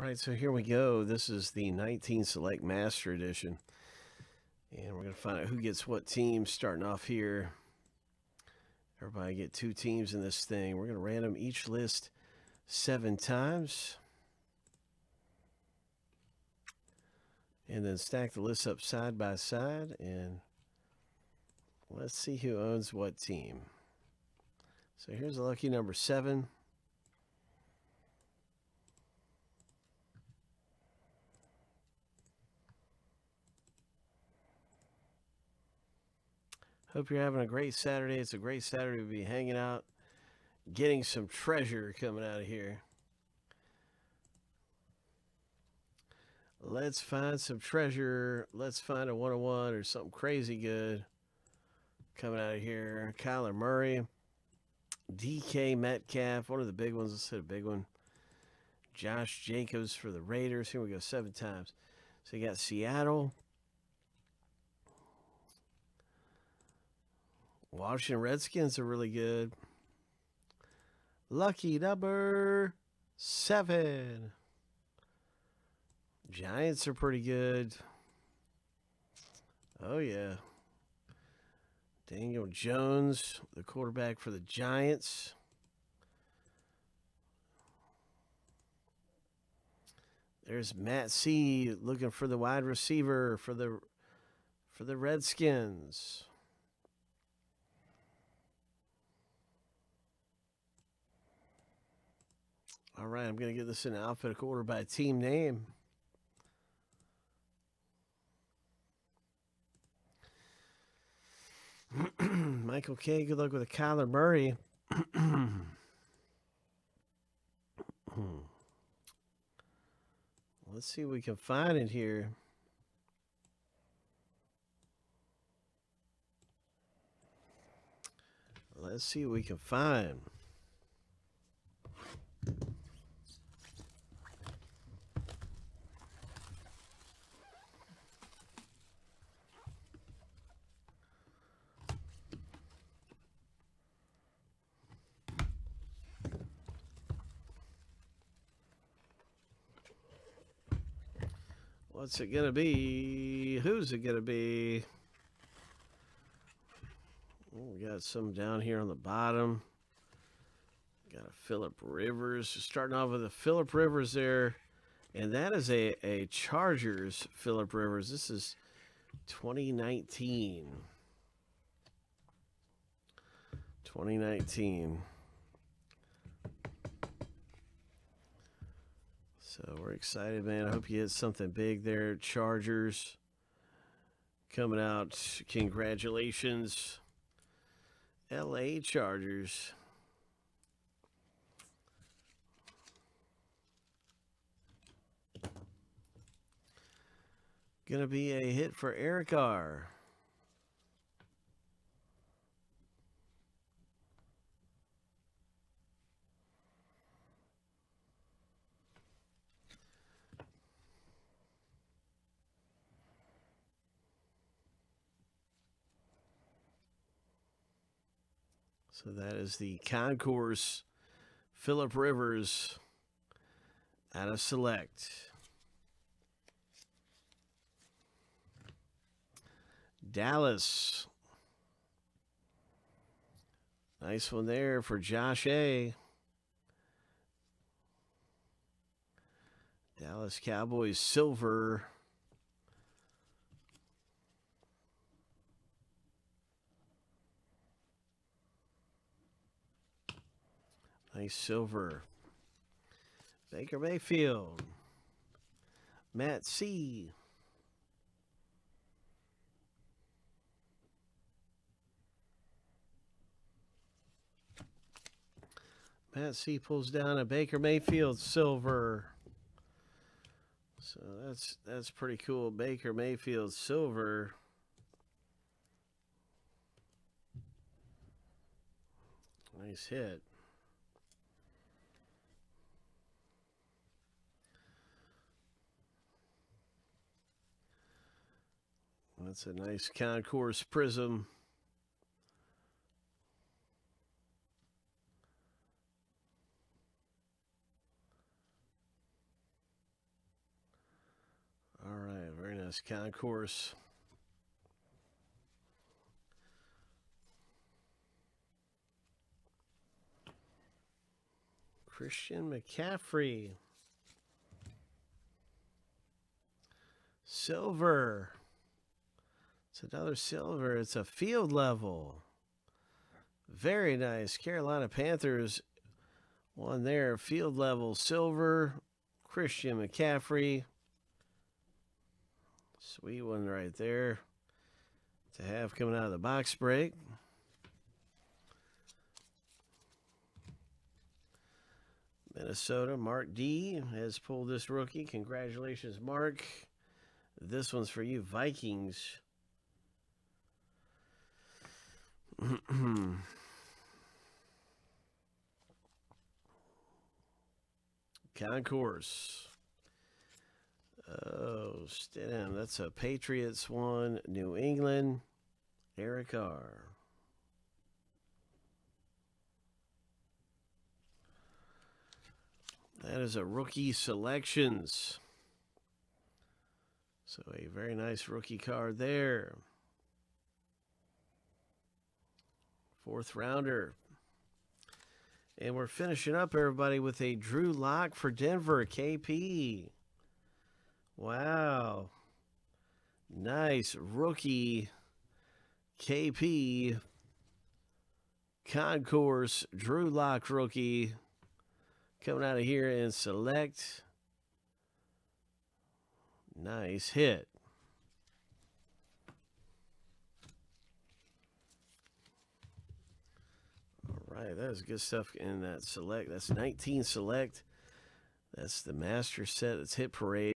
All right, so here we go. This is the 19 Select Master Edition. And we're going to find out who gets what team starting off here. Everybody get two teams in this thing. We're going to random each list seven times. And then stack the lists up side by side. And let's see who owns what team. So here's a lucky number seven. Hope you're having a great Saturday. It's a great Saturday to be hanging out, getting some treasure coming out of here. Let's find some treasure. Let's find a 101 or something crazy good coming out of here. Kyler Murray, DK Metcalf, one of the big ones. Let's hit a big one. Josh Jacobs for the Raiders. Here we go, seven times. So you got Seattle. Washington Redskins are really good. Lucky number seven. Giants are pretty good. Oh, yeah. Daniel Jones, the quarterback for the Giants. There's Matt C looking for the wide receiver for the for the Redskins. All right, I'm going to get this in alphabetical order by team name. Michael K, good luck with a Kyler Murray. Let's see if we can find it here. Let's see what we can find. What's it going to be? Who's it going to be? Oh, we got some down here on the bottom. Got a Philip Rivers. Starting off with a Philip Rivers there. And that is a, a Chargers Philip Rivers. This is 2019. 2019. So we're excited, man. I hope you hit something big there. Chargers coming out. Congratulations. LA Chargers. Gonna be a hit for Eric R. So that is the concourse Philip Rivers out of select. Dallas. Nice one there for Josh A. Dallas Cowboys silver. Nice silver. Baker Mayfield. Matt C. Matt C pulls down a Baker Mayfield silver. So that's that's pretty cool. Baker Mayfield silver. Nice hit. That's a nice concourse prism. All right, very nice concourse. Christian McCaffrey. Silver. It's another silver. It's a field level. Very nice. Carolina Panthers one there. Field level silver. Christian McCaffrey. Sweet one right there to have coming out of the box break. Minnesota, Mark D has pulled this rookie. Congratulations, Mark. This one's for you, Vikings. Concourse. Oh, Stidham. That's a Patriots one. New England. Eric R. That is a rookie selections. So a very nice rookie card there. Fourth rounder. And we're finishing up, everybody, with a Drew Lock for Denver, KP. Wow. Nice rookie KP Concourse Drew Lock rookie coming out of here and select. Nice hit. Right, good stuff in that select. That's 19 select. That's the master set. That's hit parade.